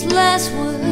last words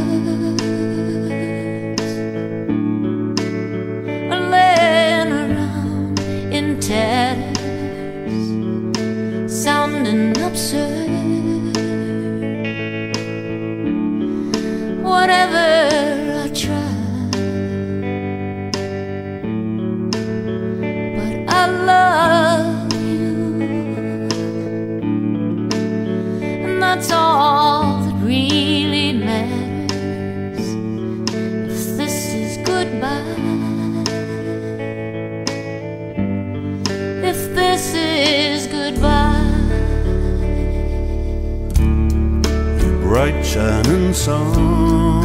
bright shining sun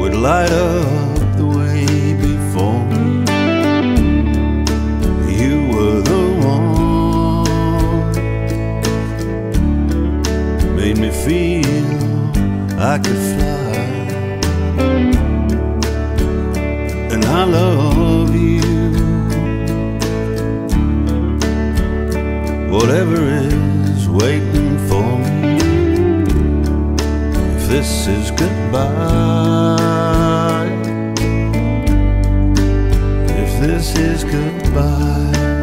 would light up the way before me. You were the one made me feel I could fly, and I love you. Whatever is waiting for me. If this is goodbye, if this is goodbye.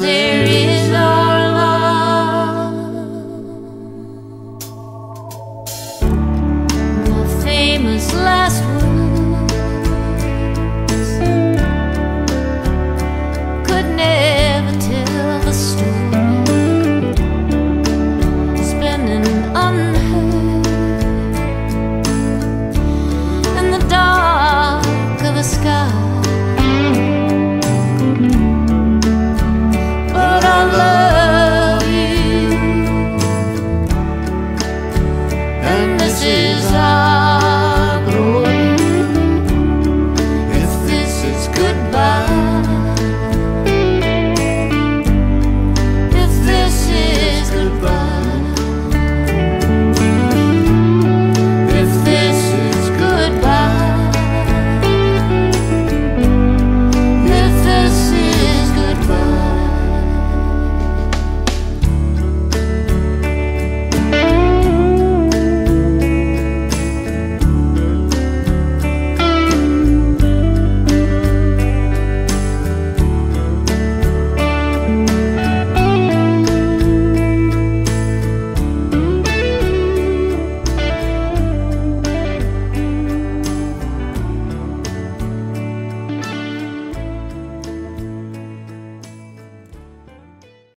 there